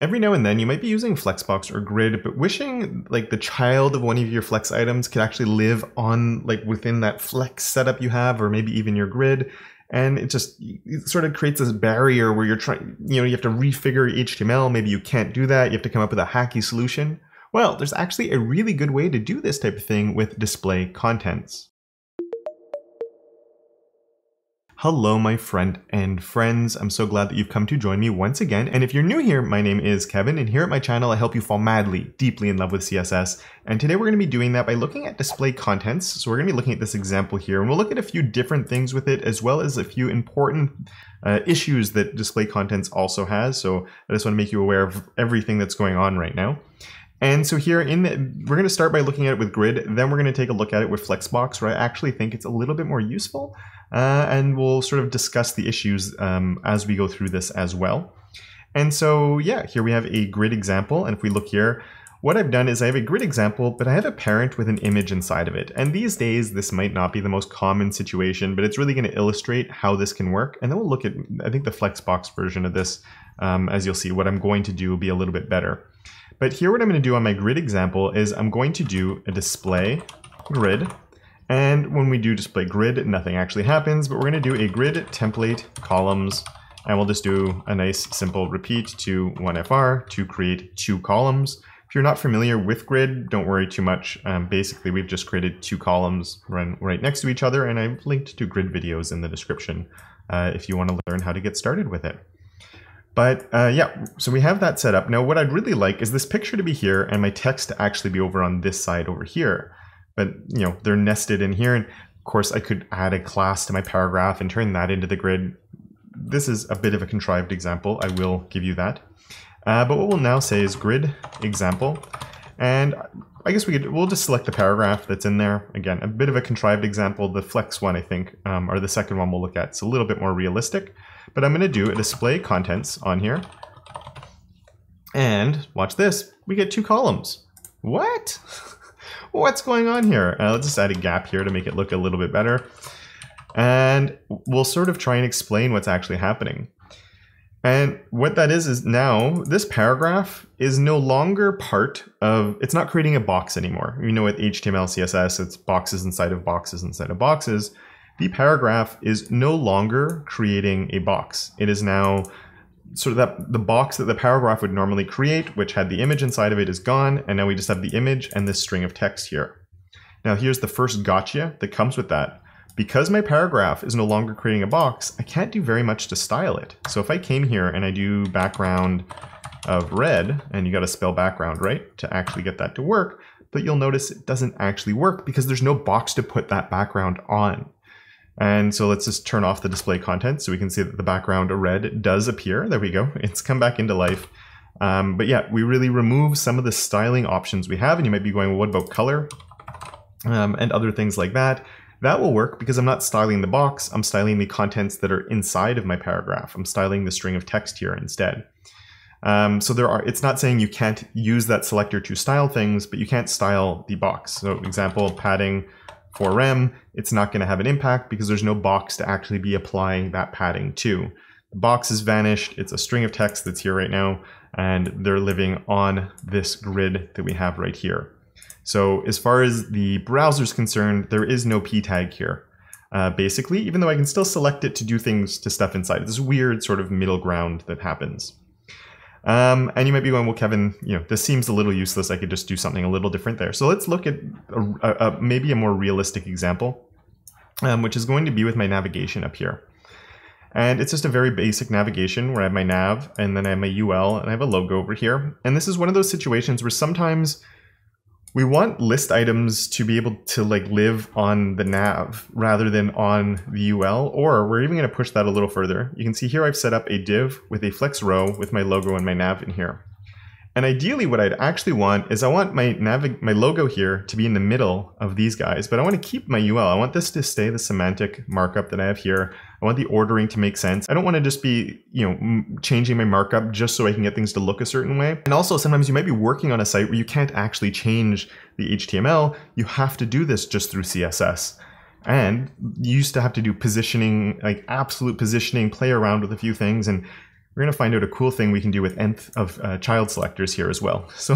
Every now and then you might be using Flexbox or Grid, but wishing like the child of one of your Flex items could actually live on like within that Flex setup you have, or maybe even your Grid. And it just it sort of creates this barrier where you're trying, you know, you have to refigure HTML. Maybe you can't do that. You have to come up with a hacky solution. Well, there's actually a really good way to do this type of thing with display contents. Hello, my friend and friends. I'm so glad that you've come to join me once again. And if you're new here, my name is Kevin, and here at my channel, I help you fall madly, deeply in love with CSS. And today we're going to be doing that by looking at display contents. So we're going to be looking at this example here, and we'll look at a few different things with it, as well as a few important uh, issues that display contents also has. So I just want to make you aware of everything that's going on right now. And so here in the, we're going to start by looking at it with grid, then we're going to take a look at it with Flexbox, where I actually think it's a little bit more useful. Uh, and we'll sort of discuss the issues um, as we go through this as well. And so, yeah, here we have a grid example. And if we look here, what I've done is I have a grid example, but I have a parent with an image inside of it. And these days, this might not be the most common situation, but it's really going to illustrate how this can work. And then we'll look at, I think the Flexbox version of this, um, as you'll see, what I'm going to do will be a little bit better. But here what I'm going to do on my grid example is I'm going to do a display grid and when we do display grid, nothing actually happens, but we're going to do a grid template columns, and we'll just do a nice simple repeat two 1FR to create two columns. If you're not familiar with grid, don't worry too much. Um, basically, we've just created two columns run right next to each other, and I've linked to grid videos in the description uh, if you want to learn how to get started with it. But uh, yeah, so we have that set up. Now, what I'd really like is this picture to be here and my text to actually be over on this side over here but you know they're nested in here and of course I could add a class to my paragraph and turn that into the grid. This is a bit of a contrived example. I will give you that. Uh, but what we'll now say is grid example. And I guess we could we'll just select the paragraph that's in there. Again a bit of a contrived example. The flex one I think um, or the second one we'll look at. It's a little bit more realistic. But I'm going to do a display contents on here. And watch this. We get two columns. What what's going on here? Uh, let's just add a gap here to make it look a little bit better. And we'll sort of try and explain what's actually happening. And what that is, is now this paragraph is no longer part of, it's not creating a box anymore. You know, with HTML, CSS, it's boxes inside of boxes inside of boxes. The paragraph is no longer creating a box. It is now sort of that the box that the paragraph would normally create, which had the image inside of it, is gone, and now we just have the image and this string of text here. Now here's the first gotcha that comes with that. Because my paragraph is no longer creating a box, I can't do very much to style it. So if I came here and I do background of red, and you got to spell background, right, to actually get that to work, but you'll notice it doesn't actually work because there's no box to put that background on. And so let's just turn off the display content so we can see that the background red does appear. There we go. It's come back into life. Um, but yeah, we really remove some of the styling options we have. And you might be going, well, what about color? Um, and other things like that. That will work because I'm not styling the box. I'm styling the contents that are inside of my paragraph. I'm styling the string of text here instead. Um, so there are, it's not saying you can't use that selector to style things, but you can't style the box. So example, padding, four rem, it's not going to have an impact because there's no box to actually be applying that padding to. The box has vanished. It's a string of text that's here right now, and they're living on this grid that we have right here. So as far as the browser is concerned, there is no p tag here. Uh, basically, even though I can still select it to do things to stuff inside. This weird sort of middle ground that happens. Um, and you might be going, well, Kevin, you know, this seems a little useless. I could just do something a little different there. So let's look at a, a, a, maybe a more realistic example, um, which is going to be with my navigation up here. And it's just a very basic navigation where I have my nav and then I have my UL and I have a logo over here. And this is one of those situations where sometimes we want list items to be able to like live on the nav rather than on the UL, or we're even going to push that a little further. You can see here I've set up a div with a flex row with my logo and my nav in here. And ideally what I'd actually want is I want my nav my logo here to be in the middle of these guys, but I want to keep my UL. I want this to stay the semantic markup that I have here. I want the ordering to make sense. I don't want to just be, you know, changing my markup just so I can get things to look a certain way. And also sometimes you might be working on a site where you can't actually change the HTML. You have to do this just through CSS. And you used to have to do positioning, like absolute positioning, play around with a few things and we're going to find out a cool thing we can do with nth of uh, child selectors here as well. So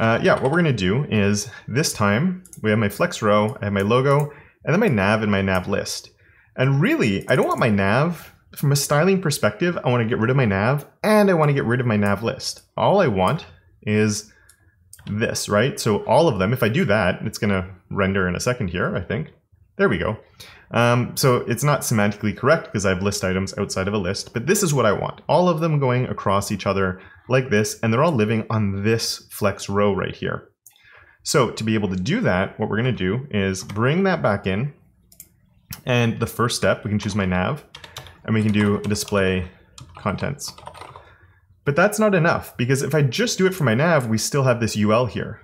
uh, yeah, what we're going to do is this time we have my flex row, I have my logo, and then my nav and my nav list. And really, I don't want my nav, from a styling perspective, I want to get rid of my nav and I want to get rid of my nav list. All I want is this, right? So all of them, if I do that, it's going to render in a second here, I think. There we go. Um, so it's not semantically correct because I have list items outside of a list, but this is what I want. All of them going across each other like this, and they're all living on this flex row right here. So to be able to do that, what we're going to do is bring that back in. And the first step, we can choose my nav, and we can do display contents. But that's not enough, because if I just do it for my nav, we still have this UL here.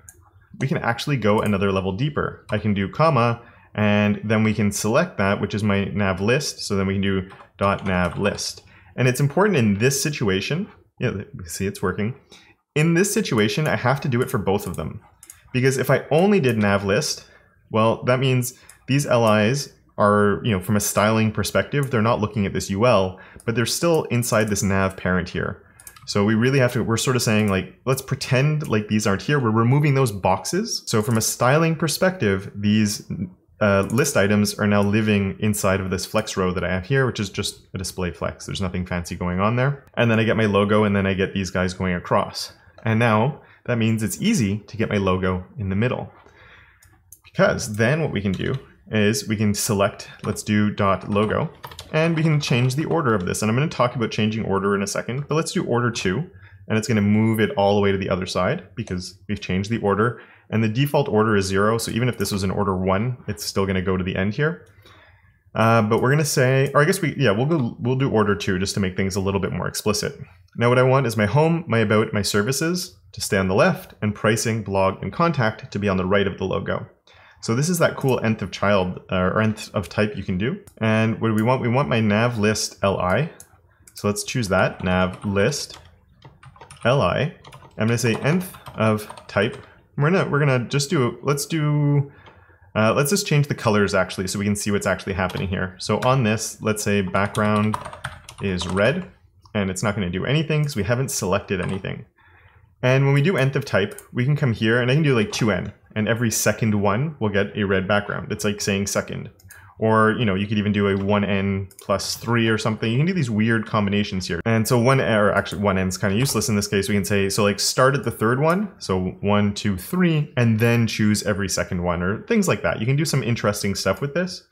We can actually go another level deeper. I can do comma, and then we can select that, which is my nav list. So then we can do dot nav list. And it's important in this situation, yeah, see it's working. In this situation, I have to do it for both of them. Because if I only did nav list, well, that means these LIs are, you know, from a styling perspective, they're not looking at this UL, but they're still inside this nav parent here. So we really have to, we're sort of saying like, let's pretend like these aren't here. We're removing those boxes. So from a styling perspective, these uh, list items are now living inside of this flex row that I have here, which is just a display flex. There's nothing fancy going on there. And then I get my logo and then I get these guys going across. And now that means it's easy to get my logo in the middle. Because then what we can do is we can select, let's do dot logo, and we can change the order of this. And I'm going to talk about changing order in a second, but let's do order two, and it's going to move it all the way to the other side because we've changed the order. And the default order is zero, so even if this was an order one, it's still going to go to the end here. Uh, but we're going to say, or I guess we, yeah, we'll go, we'll do order two just to make things a little bit more explicit. Now what I want is my home, my about, my services to stay on the left, and pricing, blog, and contact to be on the right of the logo. So this is that cool nth of child uh, or nth of type you can do. And what do we want? We want my nav list li. So let's choose that nav list li. I'm going to say nth of type we're gonna we're gonna just do let's do uh, let's just change the colors actually so we can see what's actually happening here. So on this, let's say background is red and it's not to do anything because we haven't selected anything. And when we do nth of type, we can come here and I can do like 2n and every second one will get a red background. It's like saying second. Or, you know, you could even do a 1n plus 3 or something. You can do these weird combinations here. And so one, or actually 1n is kind of useless in this case. We can say, so like start at the third one. So one, two, three, and then choose every second one or things like that. You can do some interesting stuff with this.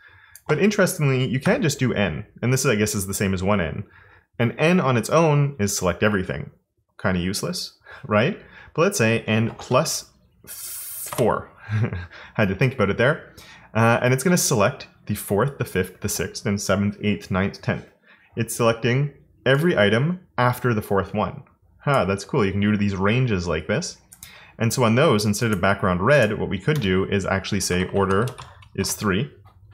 But interestingly, you can't just do n. And this, I guess, is the same as 1n. And n on its own is select everything. Kind of useless, right? But let's say n plus 4. Had to think about it there. Uh, and it's going to select the fourth, the fifth, the sixth, and seventh, eighth, ninth, tenth. It's selecting every item after the fourth one. Huh, that's cool. You can do these ranges like this. And so on those, instead of background red, what we could do is actually say order is three,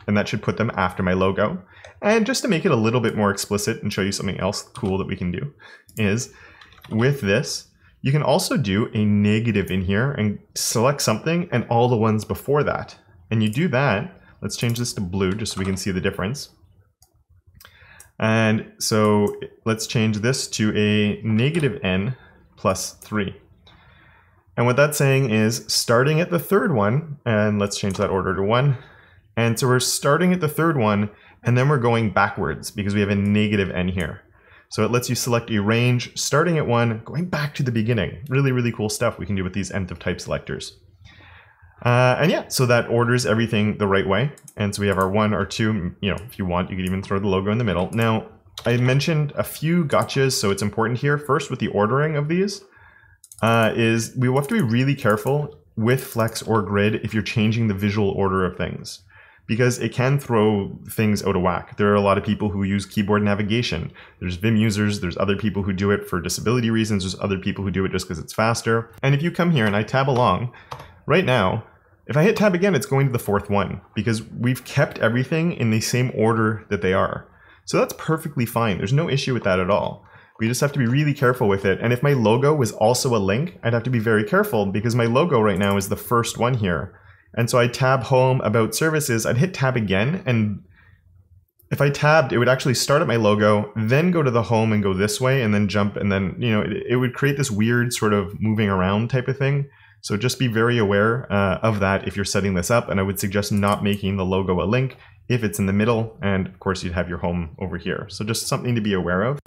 and that should put them after my logo. And just to make it a little bit more explicit and show you something else cool that we can do is with this, you can also do a negative in here and select something and all the ones before that. And you do that, Let's change this to blue just so we can see the difference. And so let's change this to a negative n plus 3. And what that's saying is starting at the third one, and let's change that order to 1. And so we're starting at the third one, and then we're going backwards because we have a negative n here. So it lets you select a range starting at 1, going back to the beginning. Really, really cool stuff we can do with these nth of type selectors. Uh, and yeah, so that orders everything the right way. And so we have our one, our two, you know, if you want, you could even throw the logo in the middle. Now, I mentioned a few gotchas, so it's important here. First, with the ordering of these, uh, is we have to be really careful with Flex or Grid if you're changing the visual order of things. Because it can throw things out of whack. There are a lot of people who use keyboard navigation. There's Vim users, there's other people who do it for disability reasons, there's other people who do it just because it's faster. And if you come here and I tab along, right now, if I hit tab again, it's going to the fourth one because we've kept everything in the same order that they are. So that's perfectly fine. There's no issue with that at all. We just have to be really careful with it. And if my logo was also a link, I'd have to be very careful because my logo right now is the first one here. And so I tab home about services, I'd hit tab again and if I tabbed, it would actually start at my logo, then go to the home and go this way, and then jump, and then you know it, it would create this weird sort of moving around type of thing. So just be very aware uh, of that if you're setting this up, and I would suggest not making the logo a link if it's in the middle, and of course you'd have your home over here. So just something to be aware of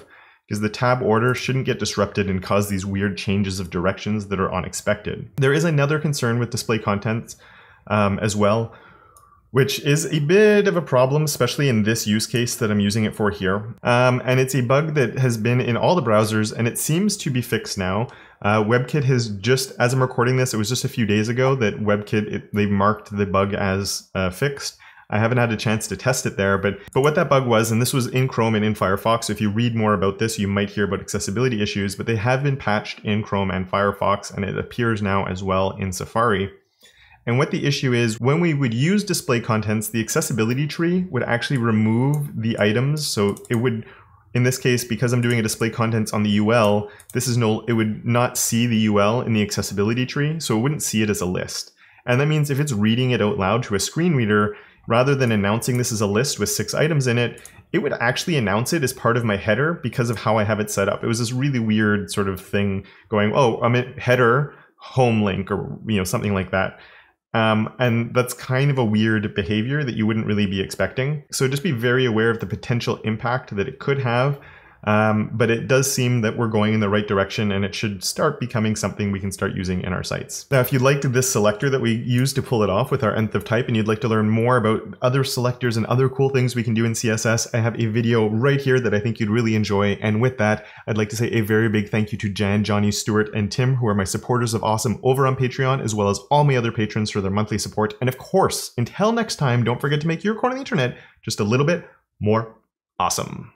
because the tab order shouldn't get disrupted and cause these weird changes of directions that are unexpected. There is another concern with display contents um, as well, which is a bit of a problem, especially in this use case that I'm using it for here. Um, and it's a bug that has been in all the browsers and it seems to be fixed now. Uh, WebKit has just, as I'm recording this, it was just a few days ago that WebKit, it, they marked the bug as uh, fixed. I haven't had a chance to test it there, but but what that bug was, and this was in Chrome and in Firefox. If you read more about this, you might hear about accessibility issues, but they have been patched in Chrome and Firefox, and it appears now as well in Safari. And what the issue is, when we would use display contents, the accessibility tree would actually remove the items. So it would, in this case, because I'm doing a display contents on the UL, this is no, it would not see the UL in the accessibility tree. So it wouldn't see it as a list. And that means if it's reading it out loud to a screen reader, rather than announcing this as a list with six items in it, it would actually announce it as part of my header because of how I have it set up. It was this really weird sort of thing going, oh, I'm at header, home link, or you know, something like that. Um, and that's kind of a weird behavior that you wouldn't really be expecting. So just be very aware of the potential impact that it could have um, but it does seem that we're going in the right direction and it should start becoming something we can start using in our sites. Now, if you liked this selector that we use to pull it off with our nth of type and you'd like to learn more about other selectors and other cool things we can do in CSS, I have a video right here that I think you'd really enjoy. And with that, I'd like to say a very big thank you to Jan, Johnny, Stuart, and Tim, who are my supporters of Awesome over on Patreon, as well as all my other patrons for their monthly support. And of course, until next time, don't forget to make your corner of the internet just a little bit more awesome.